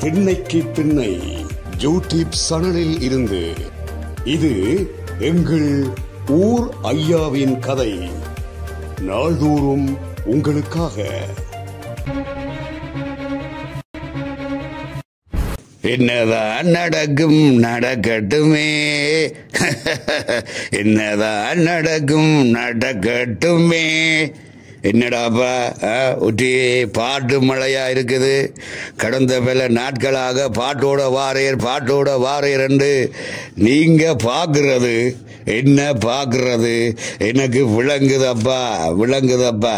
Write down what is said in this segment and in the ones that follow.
திண்ணைக்கு திண்ணை யூடியூப் சனலில் இருந்து இது எங்கள் ஊர் ஐயாவின் கதை. நாள்தோறும் உங்களுக்காக. என்னதான் நடக்கும் நடக்கட்டுமே. என்னதான் நடக்கும் நடக்கட்டுமே. என்னடாப்பா ஒட்டி பாட்டு மழையா இருக்குது? கடந்த பல நாட்களாக பாட்டோட வாரையர் பாட்டோட வாரையர் என்று நீங்க பாக்குறது என்ன பார்க்கறது? எனக்கு விளங்குதப்பா விளங்குதப்பா.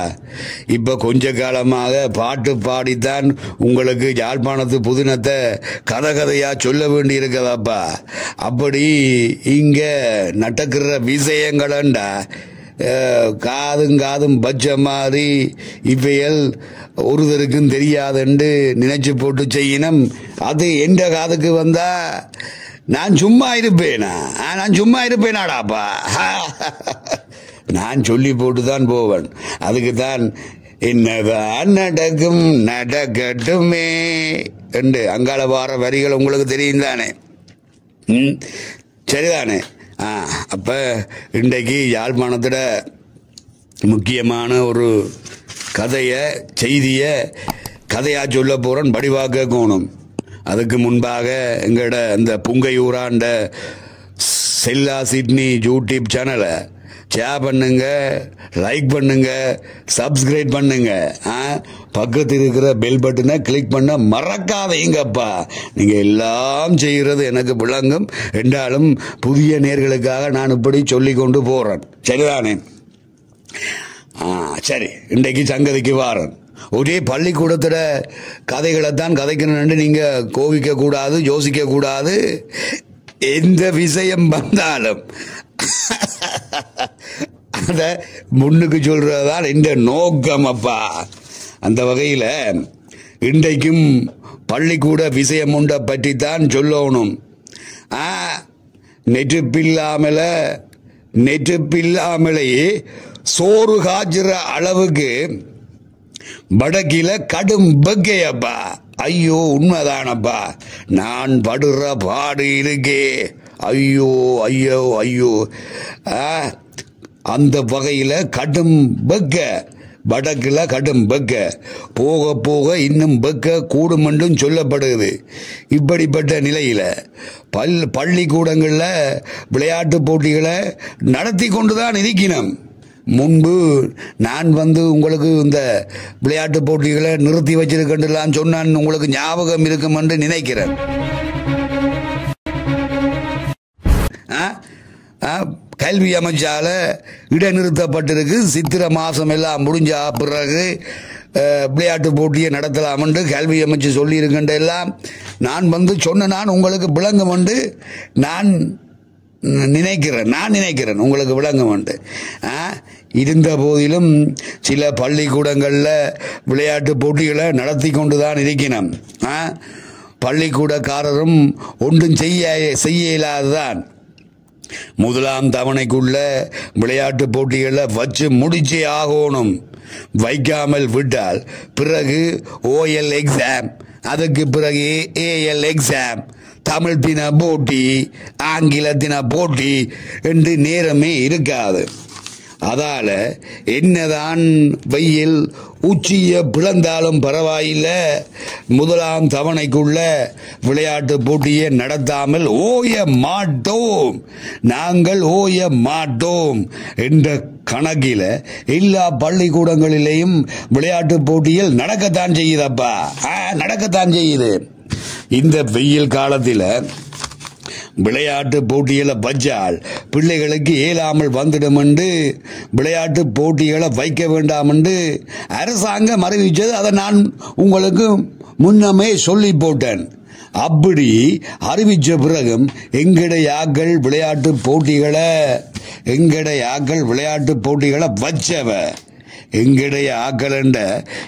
இப்போ கொஞ்ச காலமாக பாட்டு பாடித்தான் உங்களுக்கு யாழ்ப்பாணத்து புதினத்தை கதை கதையாக சொல்ல வேண்டி இருக்குதாப்பா அப்படி இங்கே நடக்கிற விஷயங்களண்டா. காதும் காதும் பச்ச மாதிரி இவ்வையல் ஒருத்தருக்கும் தெரியாதுண்டு நினைச்சு போட்டு செய்யணும் அது எந்த காதுக்கு வந்தா நான் சும்மா இருப்பேனா? நான் சும்மா இருப்பேனாடாப்பா? நான் சொல்லி போட்டு தான் போவேன். அதுக்கு தான் என்னதான் நடக்கும் நடக்கட்டுமே என்று அங்காள வார வரிகள் உங்களுக்கு தெரியும் தானே? ம் சரிதானே? அப்போ இன்றைக்கு யாழ்ப்பாணத்தில் முக்கியமான ஒரு கதையை செய்தியை கதையாக சொல்ல போகிறேன் படிவாக்க கோணும். அதுக்கு முன்பாக எங்களோட இந்த புங்கையூராண்ட செல்லா சிட்னி யூடியூப் சேனலை ஷேர் பண்ணுங்க லைக் பண்ணுங்க சப்ஸ்கிரைப் பண்ணுங்க. ஆ, பக்கத்தில் இருக்கிற பெல் பட்டனை கிளிக் பண்ண மறக்காதீங்கப்பா. நீங்க எல்லாம் செய்கிறது எனக்கு விளங்கும். என்றாலும் புதிய நேர்களுக்காக நான் இப்படி சொல்லி கொண்டு போறேன். சரிதானே? ஆ சரி. இன்றைக்கு சங்கதிக்கு வாரன். ஒரே பள்ளிக்கூடத்தில் கதைகளை தான் கதைக்கணும்னு நீங்கள் கோவிக்க கூடாது யோசிக்க கூடாது எந்த விஷயம் வந்தாலும். அதை முன்னுக்கு சொல்றதுதான் இந்த நோக்கம் அப்பா அந்த வகையில் இன்றைக்கும் பள்ளிக்கூட விஷயம் உண்ட பற்றித்தான் சொல்லணும். ஆ நெருப்பில்லாமல நெருப்பில்லாமலேயே சோறு காய்ச்சுற அளவுக்கு வடக்கில கடும் பக்கையப்பா ஐயோ உண்மைதானப்பா. நான் படுற பாடு இருக்கே. ஐயோ ஐயோ ஐயோ. ஆ, அந்த வகையில் கடும் பக்க வடக்கில் கடும் பெக்க போக போக இன்னும் பக்க கூடும் என்றும் சொல்லப்படுது இப்படிப்பட்ட நிலையில் பல் பள்ளிக்கூடங்களில் விளையாட்டு போட்டிகளை நடத்தி கொண்டுதான் இருக்கணும் முன்பு நான் வந்து உங்களுக்கு இந்த விளையாட்டு போட்டிகளை நிறுத்தி வச்சிருக்கேன்லாம் சொன்னான். உங்களுக்கு ஞாபகம் இருக்கும் என்று நினைக்கிறேன். கல்வி அமைச்சால இடைநிறுத்தப்பட்டிருக்கு. சித்திரை மாசம் எல்லாம் முடிஞ்ச பிறகு விளையாட்டு போட்டியை நடத்தலாம் என்று கல்வி அமைச்சு சொல்லியிருக்கின்ற எல்லாம் நான் வந்து சொன்ன நான் உங்களுக்கு விளங்கும் என்று நான் நினைக்கிறேன். நான் நினைக்கிறேன் உங்களுக்கு விளங்கும் என்று. ஆ, இருந்த போதிலும் சில பள்ளிக்கூடங்களில் விளையாட்டு போட்டிகளை நடத்தி கொண்டு தான் இருக்கணும் ஆ, பள்ளிக்கூடக்காரரும் ஒன்றும் செய்ய செய்ய இயலாதுதான். முதலாம் தவணைக்குள்ள விளையாட்டு போட்டிகளை வச்சு முடிச்சே ஆகணும். வைக்காமல் விட்டால் பிறகு ஓஎல் எக்ஸாம் அதுக்கு பிறகு ஏஎல் எக்ஸாம் தமிழ் தின போட்டி ஆங்கில தின போட்டி என்று நேரமே இருக்காது. அதால என்னதான் வெயில் உச்சிய பிளந்தாலும் பரவாயில்ல முதலாம் தவணைக்குள்ள விளையாட்டு போட்டியை நடத்தாமல் ஓய மாட்டோம் நாங்கள் ஓய மாட்டோம் என்ற கணக்கில எல்லா பள்ளிக்கூடங்களிலேயும் விளையாட்டு போட்டியில் நடக்கத்தான் செய்யுதப்பா. ஆ, நடக்கத்தான் செய்யுது. இந்த வெயில் காலத்தில் விளையாட்டு போட்டிகளை வச்சால் பிள்ளைகளுக்கு இயலாமல் வந்துடும் என்று விளையாட்டு போட்டிகளை வைக்க வேண்டாம் என்று அரசாங்கம் அறிவித்தது. அதை நான் உங்களுக்கு முன்னமே சொல்லி போட்டேன். அப்படி அறிவிச்ச பிறகும் எங்கடைய ஆக்கள் விளையாட்டு போட்டிகளை எங்கடைய யாக்கள் விளையாட்டு போட்டிகளை வச்சவ எங்களுடைய ஆக்கலண்ட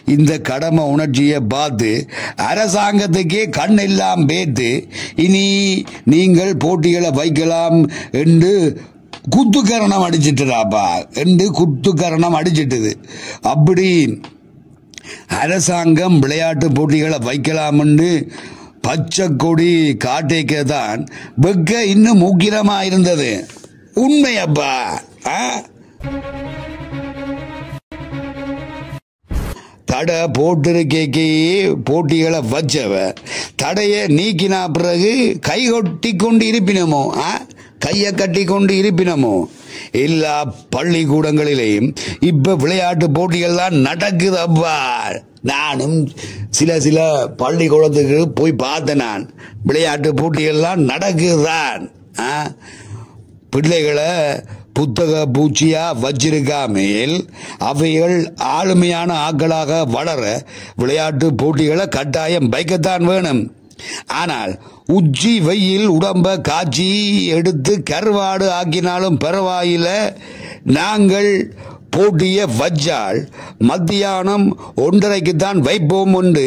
இந்த கடமை உணர்ச்சியை பார்த்து அரசாங்கத்துக்கே கண் எல்லாம் பேத்து இனி நீங்கள் போட்டிகளை வைக்கலாம் என்று குத்துக்கரணம் அடிச்சிட்டுறாப்பா என்று குத்துக்கரணம் அடிச்சிட்டுது அப்படி அரசாங்கம் விளையாட்டு போட்டிகளை வைக்கலாம் என்று பச்சை கொடி காட்டைக்கு தான் வெக்க இன்னும் உக்கிரமாக இருந்தது உண்மையப்பா ஆ? தடை போட்டிருக்கே போட்டிகளை வச்சவ தடையை நீக்கினா பிறகு கை கொட்டி கொண்டு இருப்பினமோ ஆ? கையை கட்டி கொண்டு இருப்பினமோ எல்லா பள்ளிக்கூடங்களிலேயும் இப்ப விளையாட்டு போட்டிகள் தான் நடக்குதப்பா நானும் சில சில பள்ளிக்கூடத்துக்கு போய் பார்த்தேன் நான் விளையாட்டு போட்டிகள்லாம் நடக்குதுதான் ஆ? பிள்ளைகளை புத்தக பூச்சியா வச்சிருக்காமேல் அவைகள் ஆளுமையான ஆக்களாக வளர விளையாட்டு போட்டிகளை கட்டாயம் வைக்கத்தான் வேணும். ஆனால் உச்சி வெயில் உடம்ப காய்ச்சி எடுத்து கருவாடு ஆக்கினாலும் பரவாயில்ல. நாங்கள் போட்டிய வஜ்ஜால் மத்தியானம் ஒன்றரைக்கு தான் வைப்போம் என்று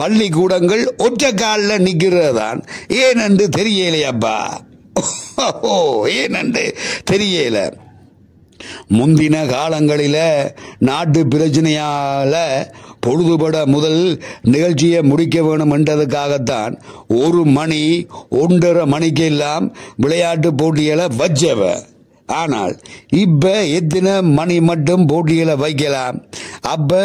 பள்ளிக்கூடங்கள் ஒற்றை காலில் நிற்கிறதான் ஏனென்று தெரியலையப்பா. ஓ ஏனென்று தெரியல. முந்தின காலங்களில நாட்டு பிரச்சனையால பொழுதுபட முதல் நிகழ்ச்சியை முடிக்க வேணும் என்றதுக்காகத்தான் ஒரு மணி ஒன்றரை மணிக்கெல்லாம் விளையாட்டு போட்டிகளை வச்சவ. ஆனால் இப்ப எத்தனை மணி மட்டும் போட்டியில் வைக்கலாம். அப்ப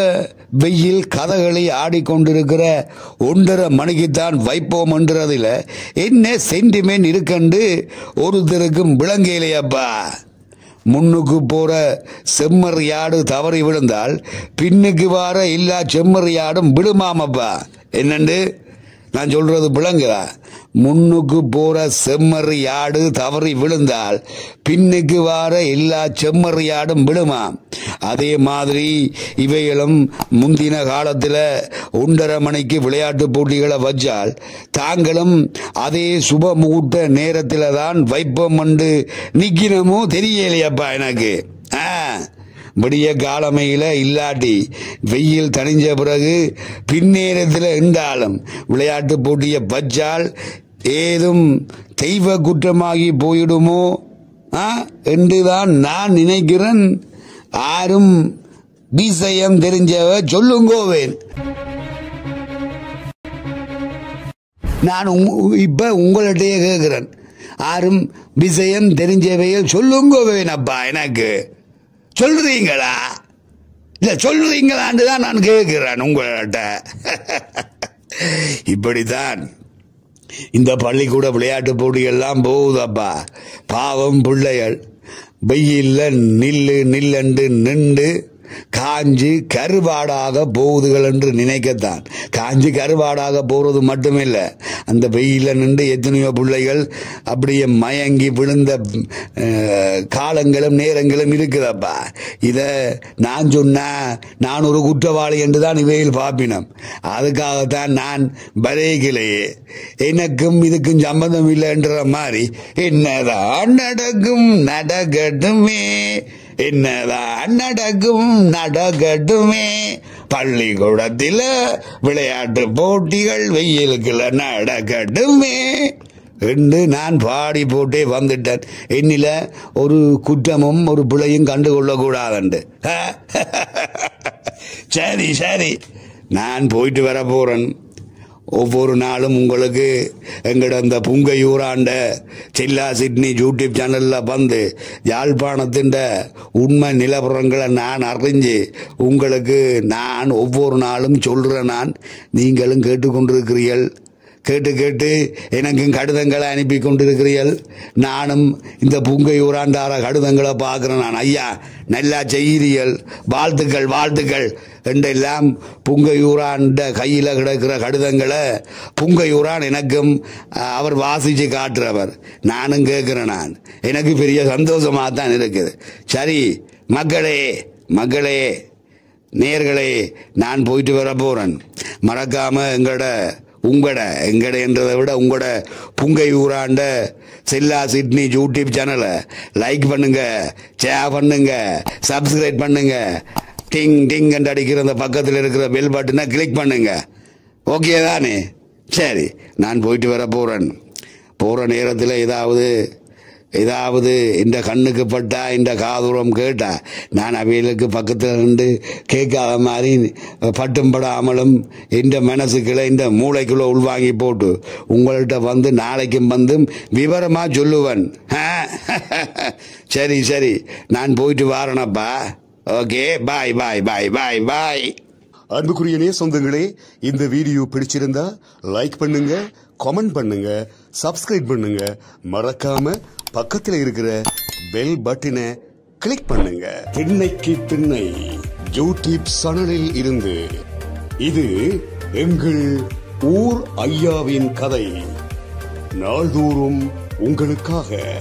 வெயில் கதகளி ஆடிக்கொண்டிருக்கிற ஒன்றரை மணிக்குத்தான் வைப்போம் என்றதில் என்ன சென்டிமெண்ட் இருக்கண்டு? ஒருத்தருக்கும் விளங்கலையப்பா முன்னுக்கு போற செம்மறியாடு தவறி விழுந்தால் பின்னுக்கு வார எல்லா செம்மறியாடும் விழுமாமப்பா. என்னண்டு? நான் சொல்றது விளங்குதா? முன்னுக்கு போற செம்மறி யாடு தவறி விழுந்தால் பின்னுக்கு வார எல்லா செம்மறி யாடும் விழுமாம். அதே மாதிரி இவைகளும் முந்தின காலத்தில் ஒன்றரை மணிக்கு விளையாட்டு போட்டிகளை வச்சால் தாங்களும் அதே சுப முகூர்த்த நேரத்தில் தான் வைப்போம் என்று நிக்கணுமோ தெரியலையப்பா எனக்கு. ஆ விடிய காலமையில் இல்லாட்டி வெயில் தணிஞ்ச பிறகு பின்னேரத்தில் இருந்தாலும் விளையாட்டு போட்டியை வச்சால் ஏதும் தெய்வ குற்றமாகி போயிடுமோ? ஆ? என்றுதான் நான் நினைக்கிறேன். ஆரும் விஷயம் தெரிஞ்சவ சொல்லுங்கோவேன் நான் இப்ப உங்கள்கிட்டயே கேட்கிறேன் ஆரும் விஷயம் தெரிஞ்சவையில் சொல்லுங்கோவேன் அப்பா எனக்கு. சொல்றீங்களா? இல்ல சொல்றீங்களான்னு தான் நான் கேட்கிறேன் உங்கள்கிட்ட இப்படித்தான். இந்த பள்ளிக்கூட விளையாட்டு போட்டிகள்லாம் போகுதப்பா. பாவம் பிள்ளைகள். வெயில்ல நில்லு நில்லண்டு நின்று காஞ்சி கருவாடாக போகுதுகள் என்று நினைக்கத்தான். காஞ்சி கருவாடாக போறது மட்டுமில்லை. அந்த வெயில நின்று எத்தனையோ பிள்ளைகள் அப்படியே மயங்கி விழுந்த காலங்களும் நேரங்களும் இருக்குதப்பா. இத நான் சொன்னா நான் ஒரு குற்றவாளி என்று தான் இவையில் பாப்பினம். அதுக்காகத்தான் நான் பரேகிலேயே. எனக்கும் இதுக்கும் சம்பந்தம் இல்லைன்ற மாதிரி என்னதான் நடக்கும் நடக்கட்டுமே. என்னதான் நடக்கும் நடக்கட்டுமே பள்ளிக்கூடத்தில் விளையாட்டு போட்டிகள் வெயிலுக்குள்ள நடக்கட்டுமே என்று நான் பாடி போட்டே வந்துட்டேன். என்னில ஒரு குற்றமும் ஒரு பிழையும் கண்டுகொள்ளக்கூடாதுண்டு. சரி சரி. நான் போயிட்டு வர போறேன். ஒவ்வொரு நாளும் உங்களுக்கு எங்கட இந்த புங்கையூராண்ட சில்லா சிட்னி யூடியூப் சேனலில் வந்து யாழ்ப்பாணத்தின் உண்மை நிலவரங்களை நான் அறிஞ்சு உங்களுக்கு நான் ஒவ்வொரு நாளும் சொல்கிறேன் நான். நீங்களும் கேட்டுக்கொண்டிருக்கிறீர்கள். கேட்டு கேட்டு எனக்கும் கடிதங்களை அனுப்பி கொண்டிருக்கிறீர்கள். நானும் இந்த புங்கை ஊராண்டார கடிதங்களை பார்க்குறேன் நான். ஐயா நல்லா செய்கிறீர்கள். வாழ்த்துக்கள் வாழ்த்துக்கள். என்றெல்லாம் புங்கையூராண்ட கையில் கிடக்கிற கடிதங்களை புங்கையூரான் எனக்கும் அவர் வாசித்து காட்டுறவர். நானும் கேட்குறேன் நான். எனக்கு பெரிய சந்தோஷமாக தான் இருக்குது. சரி மக்களே மக்களே நேர்களே நான் போயிட்டு வர போகிறேன் மறக்காமல் எங்களோட உங்களோட எங்கட என்றதை விட உங்களோட புங்கை ஊராண்ட செல்லா சிட்னி யூடியூப் சேனலை லைக் பண்ணுங்க ஷேர் பண்ணுங்க சப்ஸ்கிரைப் பண்ணுங்க. டிங் டிங் என்று அடிக்கிற அந்த பக்கத்தில் இருக்கிற பெல் பட்டனை கிளிக் பண்ணுங்க. ஓகே தானே? சரி நான் போயிட்டு வர போகிறேன் போகிற நேரத்தில் ஏதாவது ஏதாவது இந்த கண்ணுக்கு பட்டா இந்த காதுரம் கேட்டா நான் அவைகளுக்கு பக்கத்தில் இருந்து கேட்காத மாதிரி பட்டும் படாமலும் இந்த மனசுக்குள்ள இந்த மூளைக்குள்ள உள்வாங்கி போட்டு உங்கள்கிட்ட வந்து நாளைக்கும் வந்து விவரமாக சொல்லுவேன். சரி சரி. நான் போயிட்டு வாரணப்பா ஓகே பாய் பாய் பாய் பாய் பாய். அன்புக்குரியனே சொந்தங்களே இந்த வீடியோ பிடிச்சிருந்தா லைக் பண்ணுங்க கமெண்ட் பண்ணுங்க சப்ஸ்கிரைப் பண்ணுங்க. மறக்காம பக்கத்தில் இருக்கிற பெல் பட்டினை கிளிக் பண்ணுங்க. திண்ணைக்கு திண்ணை யூடியூப் சேனலில் இருந்து. இது எங்கள் ஊர் ஐயாவின் கதை. நாள்தோறும் உங்களுக்காக.